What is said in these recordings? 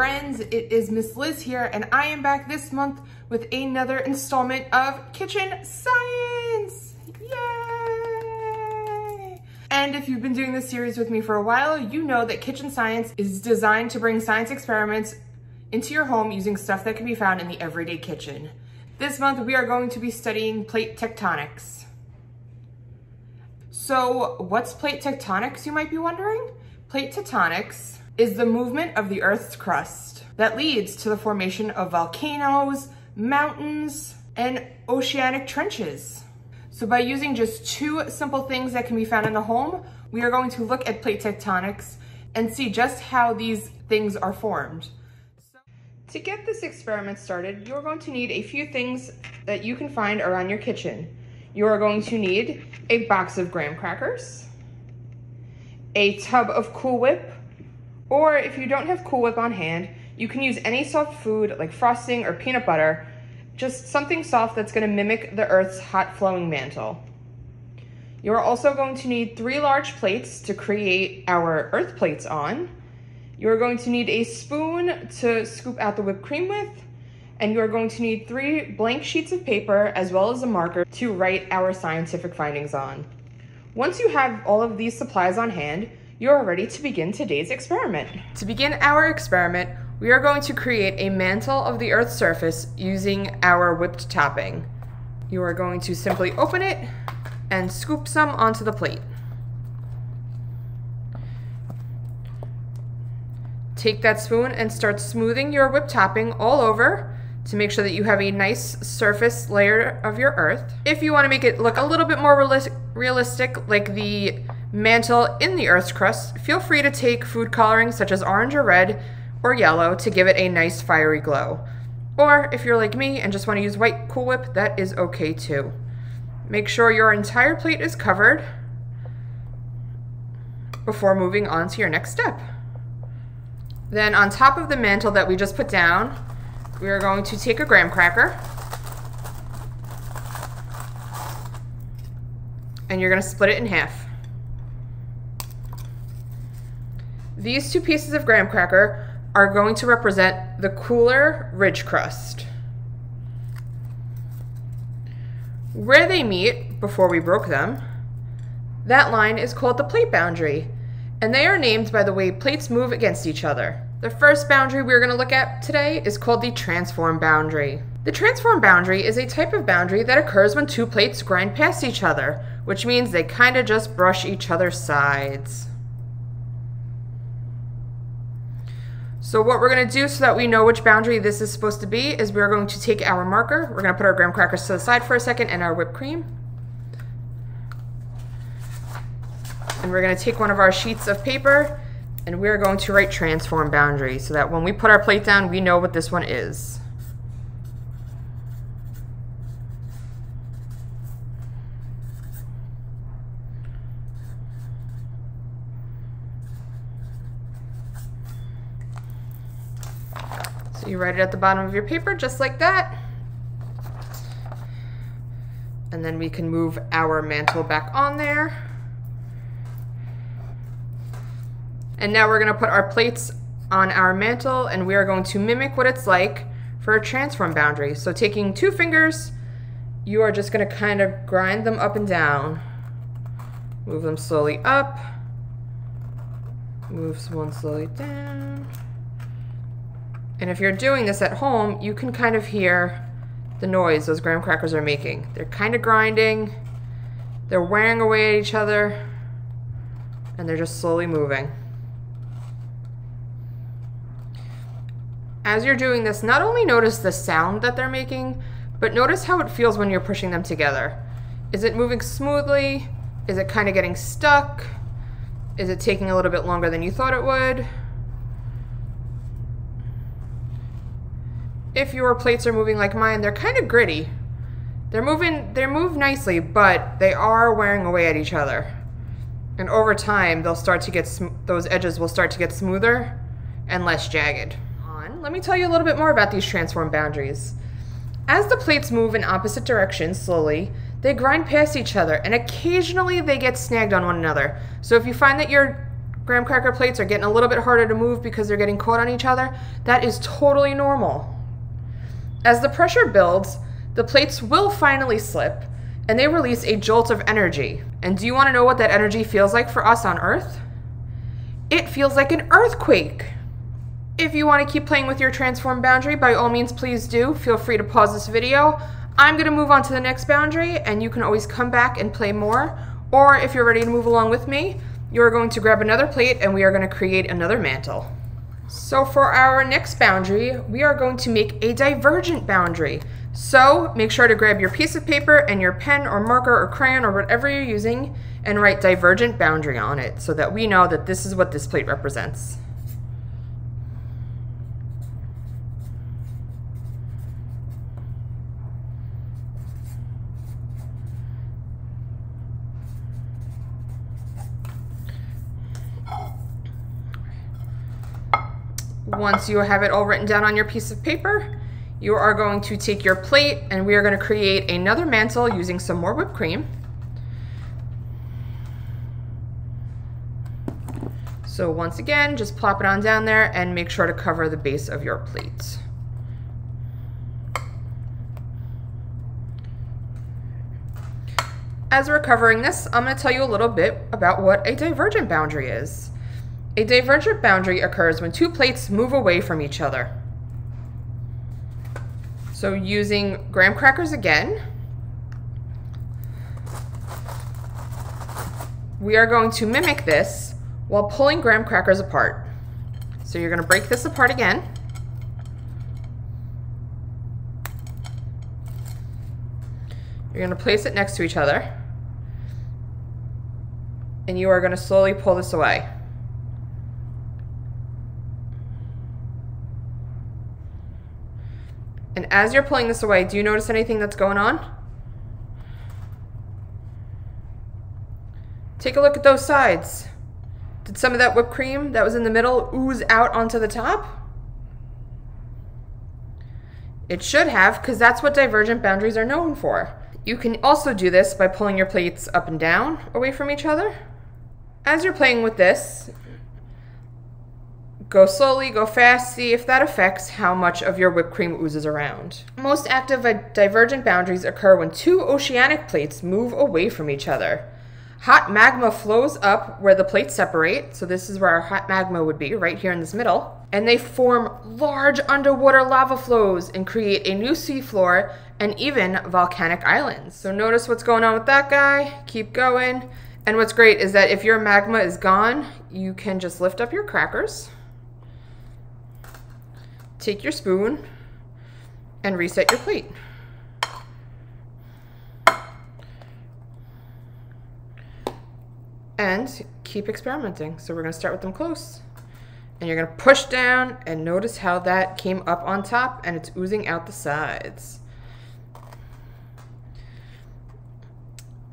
Friends, it is Miss Liz here and I am back this month with another installment of Kitchen Science! Yay! And if you've been doing this series with me for a while, you know that Kitchen Science is designed to bring science experiments into your home using stuff that can be found in the everyday kitchen. This month we are going to be studying plate tectonics. So what's plate tectonics, you might be wondering? Plate tectonics is the movement of the Earth's crust that leads to the formation of volcanoes, mountains, and oceanic trenches. So by using just two simple things that can be found in the home, we are going to look at plate tectonics and see just how these things are formed. So to get this experiment started, you're going to need a few things that you can find around your kitchen. You are going to need a box of graham crackers, a tub of Cool Whip, or if you don't have Cool Whip on hand, you can use any soft food like frosting or peanut butter, just something soft that's gonna mimic the Earth's hot flowing mantle. You're also going to need three large plates to create our earth plates on. You're going to need a spoon to scoop out the whipped cream with, and you're going to need three blank sheets of paper as well as a marker to write our scientific findings on. Once you have all of these supplies on hand, you're ready to begin today's experiment. To begin our experiment, we are going to create a mantle of the Earth's surface using our whipped topping. You are going to simply open it and scoop some onto the plate. Take that spoon and start smoothing your whipped topping all over to make sure that you have a nice surface layer of your earth. If you want to make it look a little bit more realistic, like the mantle in the Earth's crust, feel free to take food coloring such as orange or red or yellow to give it a nice fiery glow. Or if you're like me and just want to use white Cool Whip, that is okay too. Make sure your entire plate is covered before moving on to your next step. Then on top of the mantle that we just put down, we are going to take a graham cracker and you're going to split it in half. These two pieces of graham cracker are going to represent the cooler ridge crust. Where they meet, before we broke them, that line is called the plate boundary, and they are named by the way plates move against each other. The first boundary we're going to look at today is called the transform boundary. The transform boundary is a type of boundary that occurs when two plates grind past each other, which means they kind of just brush each other's sides. So what we're going to do so that we know which boundary this is supposed to be is we're going to take our marker, we're going to put our graham crackers to the side for a second and our whipped cream. And we're going to take one of our sheets of paper and we're going to write transform boundary so that when we put our plate down, we know what this one is. You write it at the bottom of your paper just like that. And then we can move our mantle back on there. And now we're gonna put our plates on our mantle and we are going to mimic what it's like for a transform boundary. So taking two fingers, you are just gonna kind of grind them up and down. Move them slowly up. Move one slowly down. And if you're doing this at home, you can kind of hear the noise those graham crackers are making. They're kind of grinding, they're wearing away at each other, and they're just slowly moving. As you're doing this, not only notice the sound that they're making, but notice how it feels when you're pushing them together. Is it moving smoothly? Is it kind of getting stuck? Is it taking a little bit longer than you thought it would? If your plates are moving like mine, they're kind of gritty. They're moving, they move nicely, but they are wearing away at each other. And over time, they'll start to get, those edges will start to get smoother and less jagged. On, let me tell you a little bit more about these transform boundaries. As the plates move in opposite directions slowly, they grind past each other and occasionally they get snagged on one another. So if you find that your graham cracker plates are getting a little bit harder to move because they're getting caught on each other, that is totally normal. As the pressure builds, the plates will finally slip and they release a jolt of energy. And do you want to know what that energy feels like for us on Earth? It feels like an earthquake. If you want to keep playing with your transform boundary, by all means, please do. Feel free to pause this video. I'm going to move on to the next boundary, and you can always come back and play more. Or if you're ready to move along with me, you're going to grab another plate and we are going to create another mantle. So for our next boundary, we are going to make a divergent boundary. So make sure to grab your piece of paper and your pen or marker or crayon or whatever you're using and write divergent boundary on it so that we know that this is what this plate represents. Once you have it all written down on your piece of paper, you are going to take your plate and we are going to create another mantle using some more whipped cream. So once again, just plop it on down there and make sure to cover the base of your plate. As we're covering this, I'm going to tell you a little bit about what a divergent boundary is. A divergent boundary occurs when two plates move away from each other. So using graham crackers again, we are going to mimic this while pulling graham crackers apart. So you're going to break this apart again. You're going to place it next to each other. And you are going to slowly pull this away. And as you're pulling this away, do you notice anything that's going on? Take a look at those sides. Did some of that whipped cream that was in the middle ooze out onto the top? It should have, because that's what divergent boundaries are known for. You can also do this by pulling your plates up and down away from each other. As you're playing with this, Go slowly, go fast, see if that affects how much of your whipped cream oozes around. Most active divergent boundaries occur when two oceanic plates move away from each other. Hot magma flows up where the plates separate, so this is where our hot magma would be, right here in this middle, and they form large underwater lava flows and create a new seafloor and even volcanic islands. So notice what's going on with that guy, keep going. And what's great is that if your magma is gone, you can just lift up your crackers take your spoon and reset your plate. And keep experimenting. So we're gonna start with them close. And you're gonna push down and notice how that came up on top and it's oozing out the sides.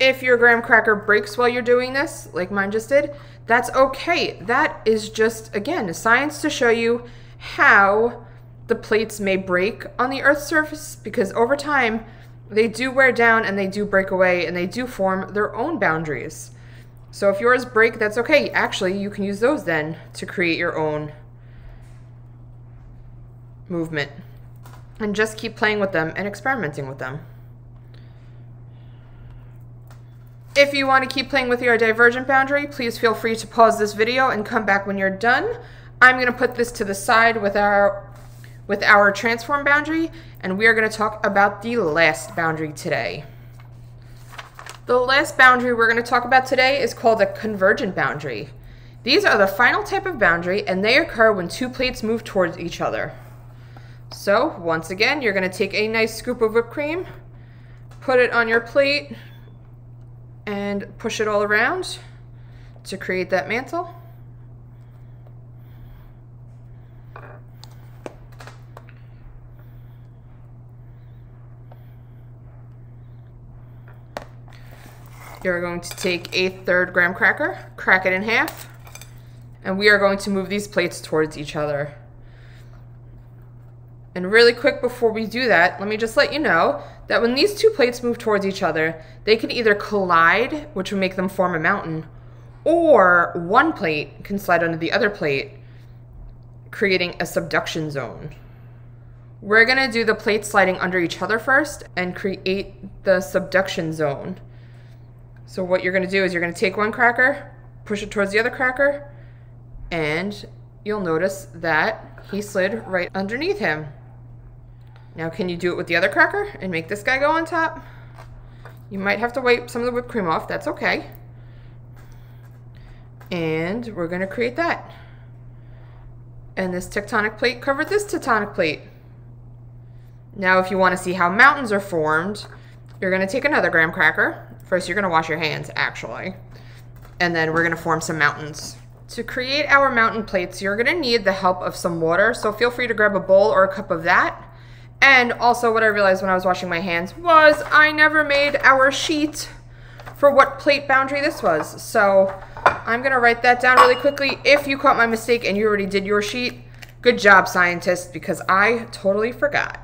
If your graham cracker breaks while you're doing this, like mine just did, that's okay. That is just, again, science to show you how the plates may break on the Earth's surface because over time they do wear down and they do break away and they do form their own boundaries. So if yours break, that's okay. Actually, you can use those then to create your own movement. And just keep playing with them and experimenting with them. If you want to keep playing with your divergent boundary, please feel free to pause this video and come back when you're done. I'm going to put this to the side with our with our transform boundary, and we are going to talk about the last boundary today. The last boundary we're going to talk about today is called a convergent boundary. These are the final type of boundary, and they occur when two plates move towards each other. So, once again, you're going to take a nice scoop of whipped cream, put it on your plate, and push it all around to create that mantle. You're going to take a third graham cracker, crack it in half, and we are going to move these plates towards each other. And really quick before we do that, let me just let you know that when these two plates move towards each other, they can either collide, which would make them form a mountain, or one plate can slide under the other plate, creating a subduction zone. We're gonna do the plates sliding under each other first and create the subduction zone. So what you're gonna do is you're gonna take one cracker, push it towards the other cracker, and you'll notice that he slid right underneath him. Now can you do it with the other cracker and make this guy go on top? You might have to wipe some of the whipped cream off, that's okay. And we're gonna create that. And this tectonic plate covered this tectonic plate. Now, if you want to see how mountains are formed, you're going to take another graham cracker. First, you're going to wash your hands, actually. And then we're going to form some mountains. To create our mountain plates, you're going to need the help of some water. So feel free to grab a bowl or a cup of that. And also what I realized when I was washing my hands was I never made our sheet for what plate boundary this was. So I'm going to write that down really quickly. If you caught my mistake and you already did your sheet, good job, scientist, because I totally forgot.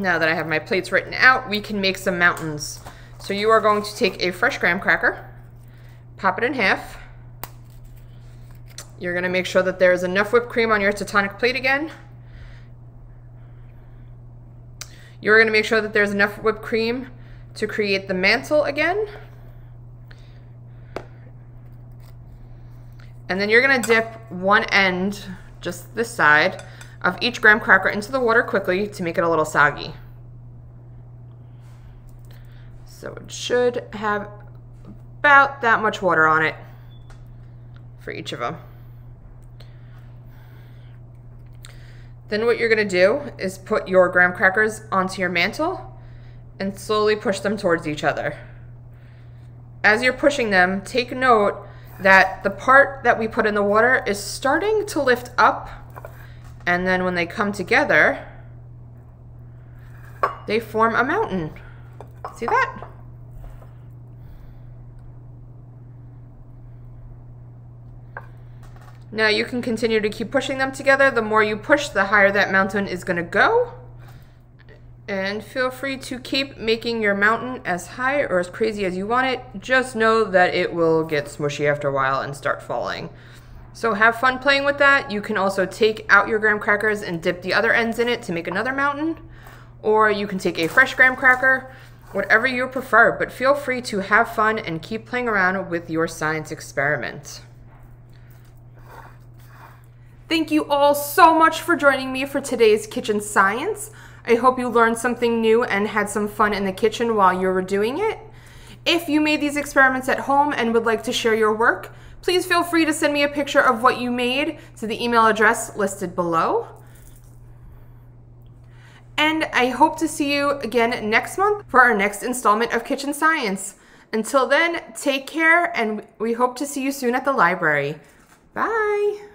Now that I have my plates written out, we can make some mountains. So you are going to take a fresh graham cracker, pop it in half. You're gonna make sure that there's enough whipped cream on your tectonic plate again. You're gonna make sure that there's enough whipped cream to create the mantle again. And then you're gonna dip one end, just this side, of each graham cracker into the water quickly to make it a little soggy. So it should have about that much water on it for each of them. Then what you're gonna do is put your graham crackers onto your mantle and slowly push them towards each other. As you're pushing them, take note that the part that we put in the water is starting to lift up and then when they come together, they form a mountain. See that? Now you can continue to keep pushing them together. The more you push, the higher that mountain is gonna go. And feel free to keep making your mountain as high or as crazy as you want it. Just know that it will get smushy after a while and start falling. So have fun playing with that. You can also take out your graham crackers and dip the other ends in it to make another mountain. Or you can take a fresh graham cracker, whatever you prefer. But feel free to have fun and keep playing around with your science experiment. Thank you all so much for joining me for today's kitchen science. I hope you learned something new and had some fun in the kitchen while you were doing it. If you made these experiments at home and would like to share your work, Please feel free to send me a picture of what you made to the email address listed below. And I hope to see you again next month for our next installment of Kitchen Science. Until then, take care and we hope to see you soon at the library. Bye.